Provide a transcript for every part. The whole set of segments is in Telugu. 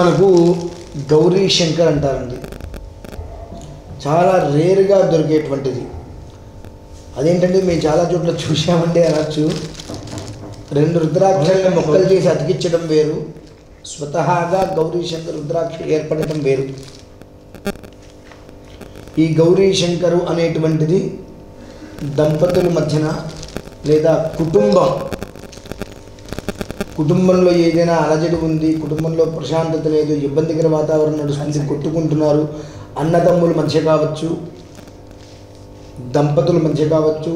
మనకు గౌరీ శంకర్ అంటారండి. చాలా రేర్గా దొరికేటువంటిది. అదేంటంటే మేము చాలా చోట్ల చూసామంటే అనొచ్చు. రెండు రుద్రాక్షల్ని మొక్కలు చేసి అతికించడం వేరు. స్వతహాగా గౌరీ శంకర్ రుద్రాక్ష ఏర్పడటం వేరు. ఈ గౌరీ శంకరు అనేటువంటిది దంపతుల మధ్యన లేదా కుటుంబం కుటుంబంలో ఏదైనా అలజడి ఉంది కుటుంబంలో ప్రశాంతత లేదు ఇబ్బందికర వాతావరణం నడుస్తుంది కొట్టుకుంటున్నారు అన్నదమ్ములు మంచి కావచ్చు దంపతులు మంచి కావచ్చు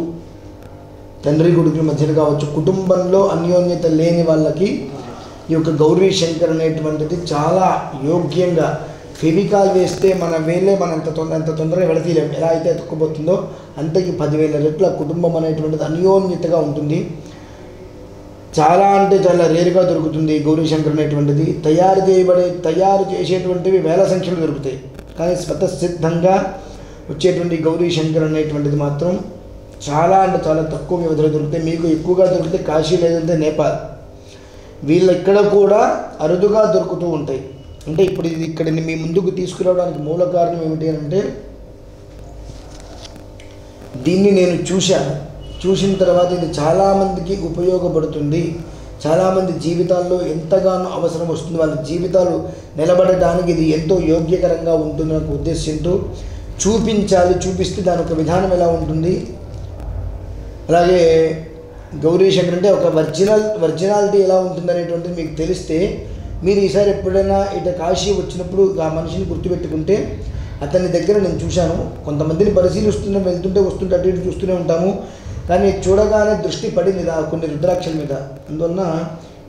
తండ్రి కొడుకుల మధ్యన కావచ్చు కుటుంబంలో అన్యోన్యత లేని వాళ్ళకి ఈ యొక్క గౌరీ శంకర్ అనేటువంటిది చాలా యోగ్యంగా ఫెవికాల్ వేస్తే మన వేలే మన ఎంత తొందర ఎంత తొందరగా విడతీయలేము ఎలా అయితే ఎత్తుక్కుపోతుందో అంతకి పదివేల రెట్ల కుటుంబం అనేటువంటిది అన్యోన్యతగా ఉంటుంది. చాలా అంటే చాలా రేరుగా దొరుకుతుంది గౌరీశంకర్ అనేటువంటిది. తయారు చేయబడే తయారు చేసేటువంటివి వేల సంఖ్యలో దొరుకుతాయి. కానీ స్వతసిద్ధంగా వచ్చేటువంటి గౌరీ శంకర్ అనేటువంటిది మాత్రం చాలా అంటే చాలా తక్కువ వ్యవధిలో దొరుకుతాయి. మీకు ఎక్కువగా దొరికితే కాశీ లేదంటే నేపాల్. వీళ్ళు ఇక్కడ కూడా అరుదుగా దొరుకుతూ ఉంటాయి. అంటే ఇప్పుడు ఇది ఇక్కడ మీ ముందుకు తీసుకురావడానికి మూల కారణం ఏమిటి అంటే దీన్ని నేను చూశాను. చూసిన తర్వాత ఇది చాలామందికి ఉపయోగపడుతుంది. చాలామంది జీవితాల్లో ఎంతగానో అవసరం వస్తుంది. వాళ్ళ జీవితాలు నిలబడటానికి ఇది ఎంతో యోగ్యకరంగా ఉంటుంది ఒక ఉద్దేశంతో చూపించాలి చూపిస్తే దాని ఒక విధానం ఎలా ఉంటుంది? అలాగే గౌరీ శంకర్ అంటే ఒక వర్జినల్ వర్జినాలిటీ ఎలా ఉంటుంది అనేటువంటిది మీకు తెలిస్తే మీరు ఈసారి ఎప్పుడైనా ఇట కాశీ వచ్చినప్పుడు ఆ మనిషిని గుర్తుపెట్టుకుంటే అతని దగ్గర నేను చూశాను. కొంతమందిని పరిశీలిస్తున్న వెళ్తుంటే వస్తుంటే అటు ఇటు చూస్తూనే ఉంటాము. కానీ చూడగానే దృష్టి పడింది ఆ కొన్ని రుద్రాక్షల మీద. అందువలన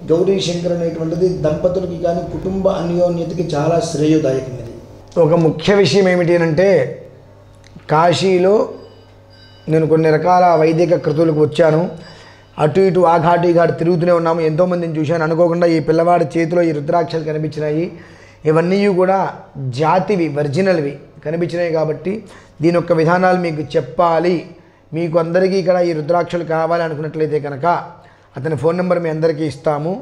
గౌరీ శంకర్ అనేటువంటిది దంపతులకి కానీ కుటుంబ అన్యోన్యతకి చాలా శ్రేయోదాయకమైనది. ఒక ముఖ్య విషయం ఏమిటి అంటే కాశీలో నేను కొన్ని రకాల వైదిక కృతులకు వచ్చాను. అటు ఇటు ఆ ఘాటు ఈ ఘాటు తిరుగుతూనే ఉన్నాము. ఎంతోమందిని చూశాను. అనుకోకుండా ఈ పిల్లవాడి చేతిలో ఈ రుద్రాక్షలు కనిపించినాయి. ఇవన్నీ కూడా జాతివి ఒరిజినల్వి కనిపించినాయి కాబట్టి దీని యొక్క విధానాలు మీకు చెప్పాలి. మీకు అందరికీ ఇక్కడ ఈ రుద్రాక్షలు కావాలి అనుకున్నట్లయితే కనుక అతని ఫోన్ నెంబర్ మీ అందరికీ ఇస్తాము.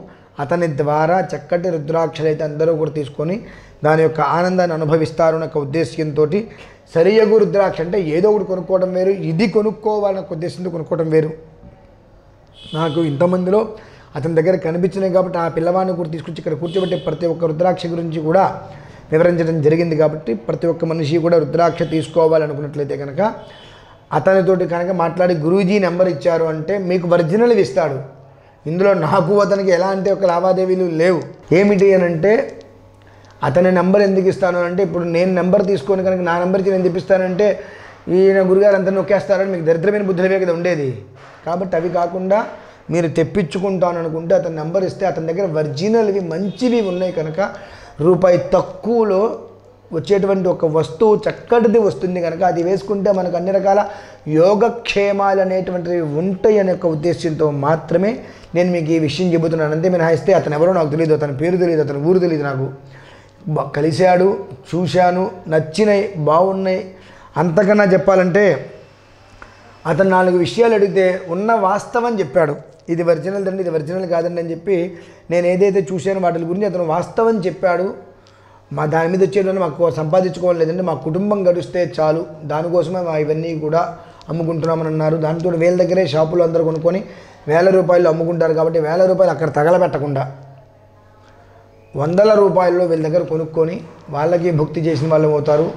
అతని ద్వారా చక్కటి రుద్రాక్షలు అయితే అందరూ కూడా తీసుకొని దాని యొక్క ఆనందాన్ని అనుభవిస్తారు అన్న ఒక ఉద్దేశంతో సరియగు రుద్రాక్ష అంటే ఏదో ఒకటి కొనుక్కోవడం వేరు ఇది కొనుక్కోవాలన్న ఒక ఉద్దేశంతో కొనుక్కోవడం వేరు. నాకు ఇంతమందిలో అతని దగ్గర కనిపించినాయి కాబట్టి ఆ పిల్లవాడిని కూడా తీసుకొచ్చి ఇక్కడ కూర్చోబెట్టే ప్రతి ఒక్క రుద్రాక్ష గురించి కూడా వివరించడం జరిగింది కాబట్టి ప్రతి ఒక్క మనిషి కూడా రుద్రాక్ష తీసుకోవాలనుకున్నట్లయితే కనుక అతనితోటి కనుక మాట్లాడి గురూజీ నెంబర్ ఇచ్చారు అంటే మీకు ఒరిజినల్ ఇస్తాడు. ఇందులో నాకు అతనికి ఎలాంటి ఒక లావాదేవీలు లేవు. ఏమిటి అని అంటే అతని నెంబర్ ఎందుకు ఇస్తాను అంటే ఇప్పుడు నేను నెంబర్ తీసుకొని కనుక నా నెంబర్ ఇచ్చి నేను తెప్పిస్తానంటే ఈయన గురుగారు అంతా నొక్కేస్తారని మీకు దరిద్రమైన బుద్ధులవే కదా ఉండేది. కాబట్టి అవి కాకుండా మీరు తెప్పించుకుంటాను అనుకుంటే అతని నెంబర్ ఇస్తే అతని దగ్గర ఒరిజినల్వి మంచివి ఉన్నాయి కనుక రూపాయి తక్కువలో వచ్చేటువంటి ఒక వస్తువు చక్కటిది వస్తుంది కనుక అది వేసుకుంటే మనకు అన్ని రకాల యోగక్షేమాలు అనేటువంటివి ఉంటాయి అనే ఒక ఉద్దేశంతో మాత్రమే నేను మీకు ఈ విషయం చెబుతున్నాను. అంతే మినహాయిస్తే అతను ఎవరో నాకు తెలియదు అతని పేరు తెలియదు అతని ఊరు తెలియదు నాకు. కలిశాడు చూశాను నచ్చినాయి బాగున్నాయి. అంతకన్నా చెప్పాలంటే అతను నాలుగు విషయాలు అడిగితే ఉన్న వాస్తవం చెప్పాడు. ఇది ఒరిజినల్ దండి ఇది ఒరిజినల్ కాదండి అని చెప్పి నేను ఏదైతే చూశానో వాటి గురించి అతను వాస్తవం చెప్పాడు. మా దాని మీద వచ్చేటువంటి మాకు సంపాదించుకోవాలి లేదంటే మా కుటుంబం గడిస్తే చాలు. దానికోసమే మా ఇవన్నీ కూడా అమ్ముకుంటున్నామని అన్నారు. దాంతో వీళ్ళ దగ్గరే షాపులో అందరూ కొనుక్కొని వేల రూపాయలు అమ్ముకుంటారు కాబట్టి వేల రూపాయలు అక్కడ తగలబెట్టకుండా వందల రూపాయల్లో వీళ్ళ దగ్గర కొనుక్కొని వాళ్ళకి భక్తి చేసిన వాళ్ళు అవుతారు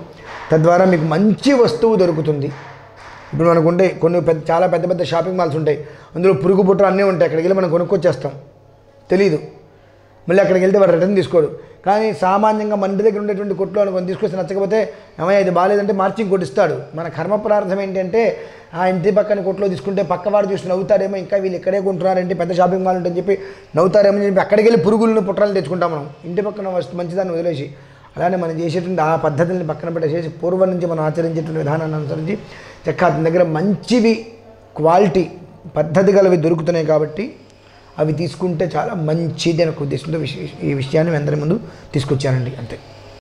తద్వారా మీకు మంచి వస్తువు దొరుకుతుంది. ఇప్పుడు మనకుంటే కొన్ని పెద్ద చాలా పెద్ద పెద్ద షాపింగ్ మాల్స్ ఉంటాయి. అందులో పురుగు పుట్ర అన్నీ ఉంటాయి. అక్కడికి వెళ్ళి మనం కొనుక్కొచ్చేస్తాం. తెలీదు. మళ్ళీ అక్కడికి వెళ్తే వాడు రిటర్న్ తీసుకోడు. కానీ సామాన్యంగా మన ఇంటి దగ్గర ఉండేటువంటి కొట్లో అనుకొని తీసుకొచ్చి నచ్చకపోతే ఏమయ్య ఇది బాగాలేదంటే మార్చి ఇంకోటి ఇస్తాడు. మన కర్మ ప్రార్థం ఏంటంటే ఆ ఇంటి పక్కన కొట్లో తీసుకుంటే పక్కవాడు చూసి నవ్వుతారేమో ఇంకా వీళ్ళు ఇక్కడే కొంటున్నారంటే పెద్ద షాపింగ్ మాల్ ఉంటుందని చెప్పి నవ్వుతారేమో అని చెప్పి అక్కడికి వెళ్ళి పురుగులను పుట్రాలు తెచ్చుకుంటాం మనం. ఇంటి పక్కన వస్తు మంచిదాన్ని వదిలేసి అలానే మనం చేసేటువంటి ఆ పద్ధతుల్ని పక్కన పెట్టేసి పూర్వం నుంచి మనం ఆచరించేటువంటి విధానాన్ని అనుసరించి చక్క అతని దగ్గర మంచివి క్వాలిటీ పద్ధతి గలవి దొరుకుతున్నాయి కాబట్టి అవి తీసుకుంటే చాలా మంచిది అనే ఉద్దేశంతో ఈ విషయాన్ని అందరి ముందు తీసుకొచ్చానండి అంతే.